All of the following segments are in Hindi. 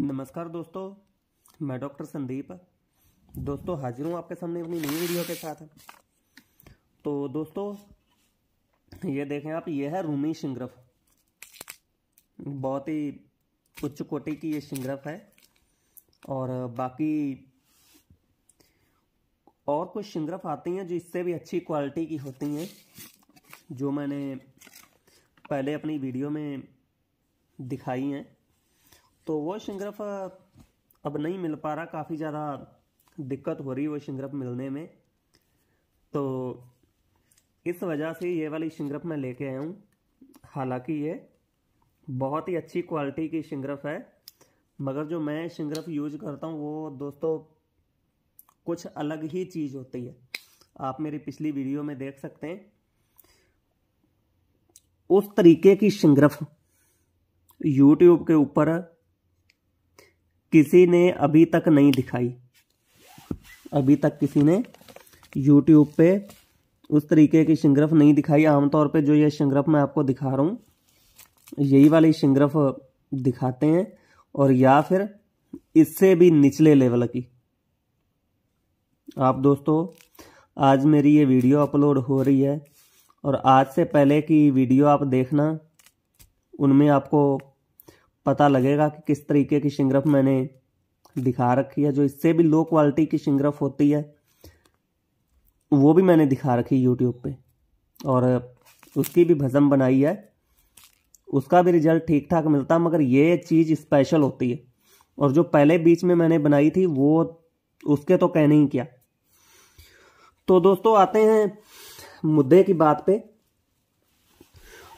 नमस्कार दोस्तों, मैं डॉक्टर संदीप। दोस्तों, हाजिर हूँ आपके सामने अपनी नई वीडियो के साथ। तो दोस्तों, ये देखें आप, ये है रूमी शिंगरफ। बहुत ही उच्च कोटि की ये शिंगरफ है। और बाकी और कुछ शिंगरफ आती हैं जो इससे भी अच्छी क्वालिटी की होती हैं, जो मैंने पहले अपनी वीडियो में दिखाई हैं। तो वो शिंगरफ अब नहीं मिल पा रहा, काफ़ी ज़्यादा दिक्कत हो रही है वो शिंगरफ मिलने में। तो इस वजह से ये वाली शिंगरफ मैं लेके आया हूँ। हालाँकि ये बहुत ही अच्छी क्वालिटी की शिंगरफ है, मगर जो मैं शिंगरफ यूज़ करता हूँ, वो दोस्तों कुछ अलग ही चीज़ होती है। आप मेरी पिछली वीडियो में देख सकते हैं। उस तरीके की शिंगरफ यूट्यूब के ऊपर किसी ने अभी तक नहीं दिखाई। अभी तक किसी ने यूट्यूब पे उस तरीके की शिंगरफ नहीं दिखाई। आमतौर पे जो ये शिंगरफ मैं आपको दिखा रहा हूँ, यही वाली शिंगरफ दिखाते हैं और या फिर इससे भी निचले लेवल की। आप दोस्तों, आज मेरी ये वीडियो अपलोड हो रही है और आज से पहले की वीडियो आप देखना, उनमें आपको पता लगेगा कि किस तरीके की शिंगरफ मैंने दिखा रखी है, जो इससे भी लो क्वालिटी की शिंगरफ होती है, वो भी मैंने दिखा रखी यूट्यूब पे। और उसकी भी भजम बनाई है। उसका भी रिज़ल्ट ठीक ठाक मिलता, मगर ये चीज़ स्पेशल होती है। और जो पहले बीच में मैंने बनाई थी, वो उसके तो कहने ही क्या। तो दोस्तों, आते हैं मुद्दे की बात पे।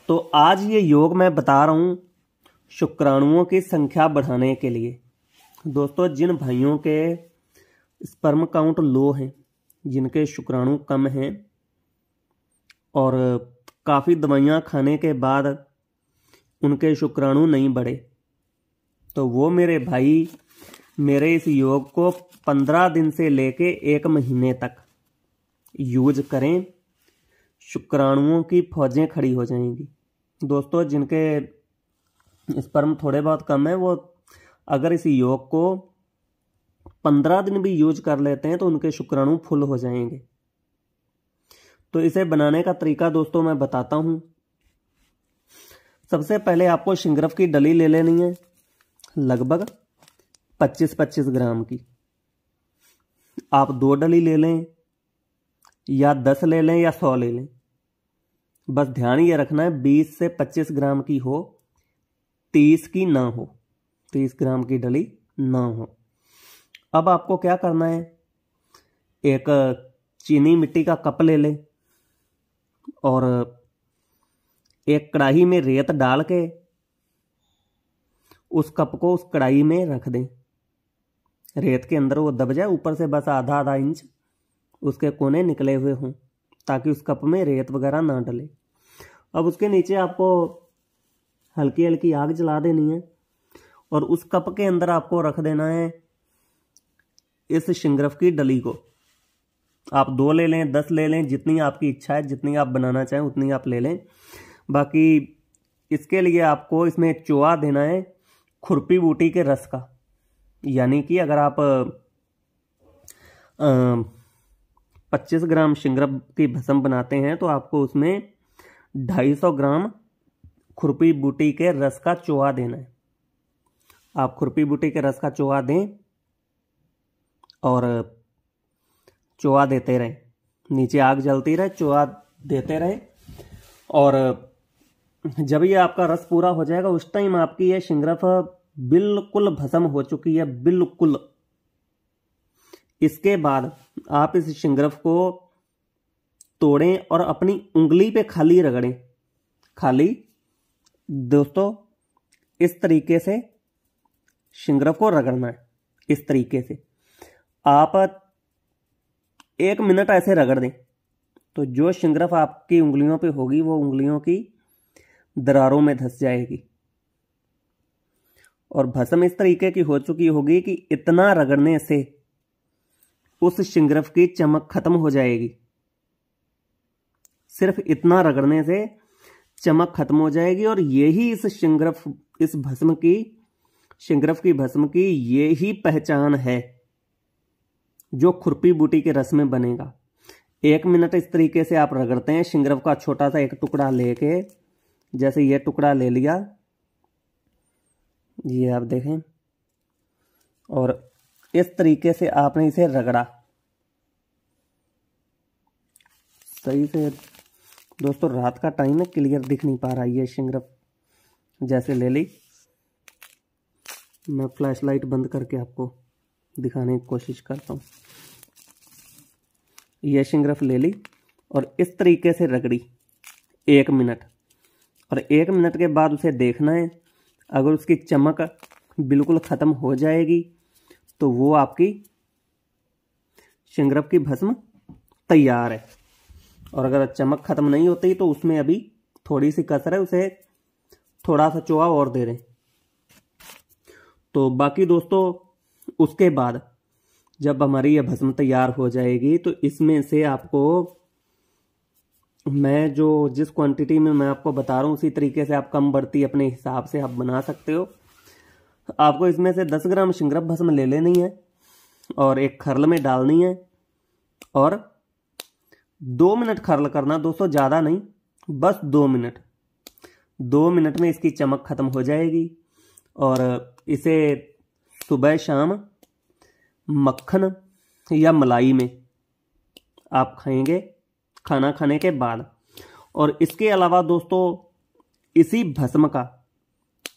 तो आज ये योग मैं बता रहा हूँ शुक्राणुओं की संख्या बढ़ाने के लिए। दोस्तों, जिन भाइयों के स्पर्म काउंट लो हैं, जिनके शुक्राणु कम हैं, और काफ़ी दवाइयाँ खाने के बाद उनके शुक्राणु नहीं बढ़े तो वो मेरे भाई मेरे इस योग को पंद्रह दिन से लेके एक महीने तक यूज़ करें। शुक्राणुओं की फौजें खड़ी हो जाएँगी। दोस्तों, जिनके स्पर्म थोड़े बहुत कम है। वो अगर इस योग को पंद्रह दिन भी यूज़ कर लेते हैं तो उनके शुक्राणु फुल हो जाएँगे। तो इसे बनाने का तरीका दोस्तों मैं बताता हूँ। सबसे पहले आपको शिंगरफ की डली ले लेनी है, लगभग 25-25 ग्राम की। आप दो डली ले लें, या 10 ले लें, या 100 ले लें। बस ध्यान ये रखना है 20 से 25 ग्राम की हो तीस की ना हो तीस ग्राम की डली ना हो। अब आपको क्या करना है? एक चीनी मिट्टी का कप ले लें और एक कढ़ाई में रेत डाल के उस कप को उस कढ़ाई में रख दें। रेत के अंदर वो दब जाए, ऊपर से बस आधा आधा इंच उसके कोने निकले हुए हों, ताकि उस कप में रेत वगैरह ना डले। अब उसके नीचे आपको हल्की हल्की आग जला देनी है और उस कप के अंदर आपको रख देना है इस शिंगरफ की डली को। आप दो ले लें, दस ले लें, जितनी आपकी इच्छा है, जितनी आप बनाना चाहें, उतनी आप ले लें। बाकी इसके लिए आपको इसमें चोआ देना है खुरपी बूटी के रस का। यानी कि अगर आप पच्चीस ग्राम शिंगरफ की भसम बनाते हैं तो आपको उसमें ढाई सौ ग्राम खुरपी बूटी के रस का चोहा देना है। आप खुरपी बूटी के रस का चोहा दें और चोहा देते रहें। नीचे आग जलती रहे, चोहा देते रहे और जब ये आपका रस पूरा हो जाएगा, उस टाइम आपकी ये शिंगरफ बिल्कुल भस्म हो चुकी है, बिल्कुल। इसके बाद आप इस शिंगरफ को तोड़ें और अपनी उंगली पे खाली रगड़ें। खाली दोस्तों, इस तरीके से शिंगरफ को रगड़ना है, इस तरीके से। आप एक मिनट ऐसे रगड़ दें तो जो शिंगरफ आपकी उंगलियों पे होगी, वो उंगलियों की दरारों में धस जाएगी। और भस्म इस तरीके की हो चुकी होगी कि इतना रगड़ने से उस शिंगरफ की चमक खत्म हो जाएगी। सिर्फ़ इतना रगड़ने से चमक खत्म हो जाएगी और यही इस शिंगरफ, इस भस्म की, शिंगरफ की भस्म की ये ही पहचान है, जो खुरपी बूटी के रस में बनेगा। एक मिनट इस तरीके से आप रगड़ते हैं, शिंगरफ का छोटा सा एक टुकड़ा लेके, जैसे ये टुकड़ा ले लिया। ये आप देखें, और इस तरीके से आपने इसे रगड़ा। सही से दोस्तों, रात का टाइम है क्लियर दिख नहीं पा रहा है ये शिंगरफ। जैसे ले ली। मैं फ्लैश लाइट बंद करके आपको दिखाने की कोशिश करता हूँ। ये शिंगरफ ले ली और इस तरीके से रगड़ी। एक मिनट। और एक मिनट के बाद उसे देखना है। अगर उसकी चमक बिल्कुल ख़त्म हो जाएगी तो वो आपकी शिंगरफ की भस्म तैयार है। और अगर चमक ख़त्म नहीं होती तो उसमें अभी थोड़ी सी कसर है, उसे थोड़ा सा चोहा और दे दें तो बाकी दोस्तों, उसके बाद जब हमारी यह भस्म तैयार हो जाएगी तो इसमें से आपको मैं जो जिस क्वांटिटी में मैं आपको बता रहा हूँ, उसी तरीके से आप कम बढ़ती अपने हिसाब से आप बना सकते हो। आपको इसमें से 10 ग्राम शिंगरफ भस्म ले लेनी है और एक खरल में डालनी है और दो मिनट खरल करना दोस्तों ज़्यादा नहीं, बस दो मिनट। दो मिनट में इसकी चमक ख़त्म हो जाएगी और इसे सुबह शाम मक्खन या मलाई में आप खाएँगे, खाना खाने के बाद। और इसके अलावा दोस्तों, इसी भस्म का,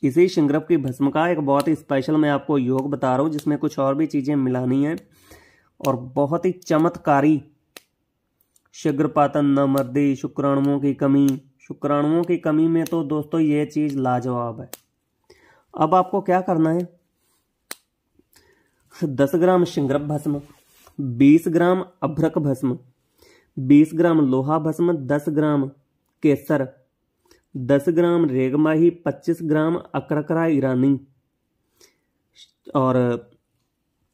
इसी शिंगरप की भस्म का एक बहुत ही स्पेशल मैं आपको योग बता रहा हूँ, जिसमें कुछ और भी चीज़ें मिलानी है और बहुत ही चमत्कारी शीघ्रपातन न मर्दी शुक्राणुओं की कमी। शुक्राणुओं की कमी में तो दोस्तों ये चीज़ लाजवाब है। अब आपको क्या करना है? दस ग्राम शिंगरफ भस्म, बीस ग्राम अभ्रक भस्म, बीस ग्राम लोहा भस्म, दस ग्राम केसर, दस ग्राम रेगमाही, पच्चीस ग्राम अकरकरा ईरानी और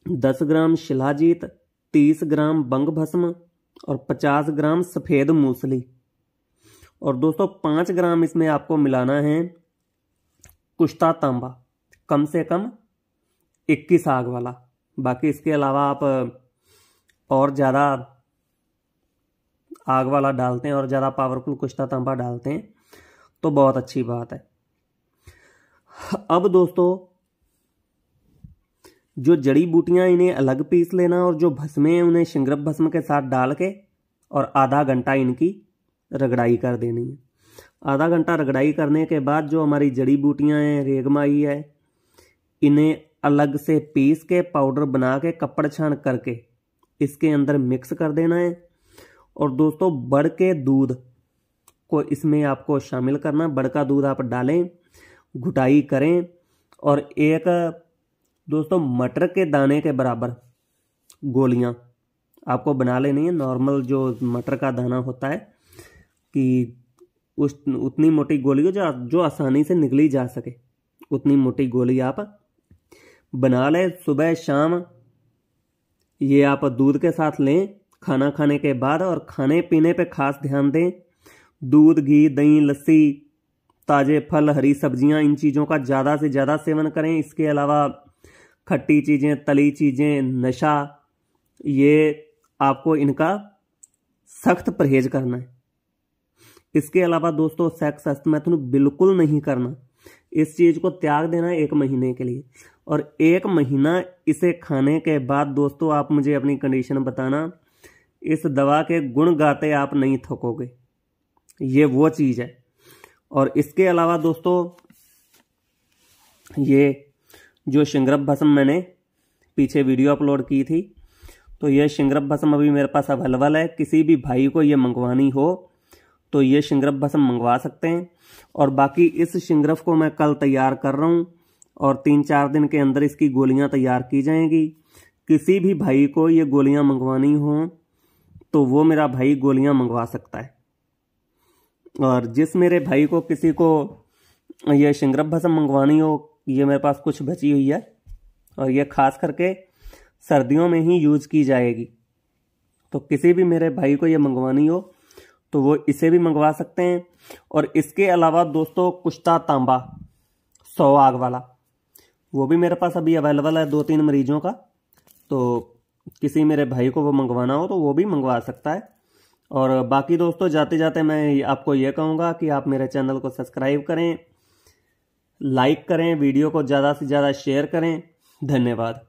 दस ग्राम शिलाजीत, तीस ग्राम बंग भस्म और पचास ग्राम सफ़ेद मूसली। और दोस्तों, पाँच ग्राम इसमें आपको मिलाना है कुश्ता तांबा। कम से कम इक्कीस आग वाला। बाकी इसके अलावा आप और ज़्यादा आग वाला डालते हैं और ज़्यादा पावरफुल कुश्ता तांबा डालते हैं तो बहुत अच्छी बात है। अब दोस्तों जो जड़ी बूटियाँ इन्हें अलग पीस लेना और जो भस्में हैं उन्हें शिंगरफ भस्म के साथ डाल के और आधा घंटा इनकी रगड़ाई कर देनी है। आधा घंटा रगड़ाई करने के बाद जो हमारी जड़ी बूटियाँ हैं, रेगमाई है, इन्हें अलग से पीस के पाउडर बना के कपड़ छान करके इसके अंदर मिक्स कर देना है। और दोस्तों, बड़ के दूध को इसमें आपको शामिल करना, बड़ का दूध आप डालें, घुटाई करें और एक दोस्तों, मटर के दाने के बराबर गोलियाँ। आपको बना लेनी है। नॉर्मल जो मटर का दाना होता है कि उस, उतनी मोटी गोली हो जो जो आसानी से निकली जा सके, उतनी मोटी गोली आप बना लें सुबह शाम। ये आप दूध के साथ लें, खाना खाने के बाद और खाने पीने पे खास ध्यान दें। दूध, घी, दही, लस्सी, ताज़े फल, हरी सब्ज़ियाँ, इन चीज़ों का ज़्यादा से ज़्यादा सेवन करें। इसके अलावा खट्टी चीज़ें, तली चीज़ें, नशा, ये आपको इनका सख्त परहेज करना है। इसके अलावा दोस्तों सेक्स अस्तमैथन बिल्कुल नहीं करना। इस चीज़ को त्याग देना एक महीने के लिए। और एक महीना इसे खाने के बाद दोस्तों, आप मुझे अपनी कंडीशन बताना, इस दवा के गुण गाते आप नहीं थकोगे। ये वो चीज़ है। और इसके अलावा दोस्तों, ये जो शिंगरभ भस्म मैंने पीछे वीडियो अपलोड की थी तो ये शिंगरभ भस्म अभी मेरे पास अवेलेबल है। किसी भी भाई को ये मंगवानी हो तो ये शिंगरभ भस्म मंगवा सकते हैं। और बाकी इस शिंगरफ को मैं कल तैयार कर रहा हूँ और तीन चार दिन के अंदर इसकी गोलियाँ तैयार की जाएँगी। किसी भी भाई को ये गोलियाँ मंगवानी हो तो वो मेरा भाई गोलियाँ मंगवा सकता है। और जिस मेरे भाई को किसी को ये शिंगरभ भस्म मंगवानी हो ये मेरे पास कुछ बची हुई है और ये खास करके सर्दियों में ही यूज़ की जाएगी। तो किसी भी मेरे भाई को ये मंगवानी हो तो वो इसे भी मंगवा सकते हैं। और इसके अलावा दोस्तों, कुश्ता तांबा, सौ आग वाला, वो भी मेरे पास अभी अवेलेबल है दो तीन मरीजों का। तो किसी मेरे भाई को वो मंगवाना हो तो वो भी मंगवा सकता है। और बाकी दोस्तों जाते जाते मैं आपको ये कहूँगा कि आप मेरे चैनल को सब्सक्राइब करें। लाइक करें वीडियो को ज़्यादा से ज़्यादा शेयर करें। धन्यवाद।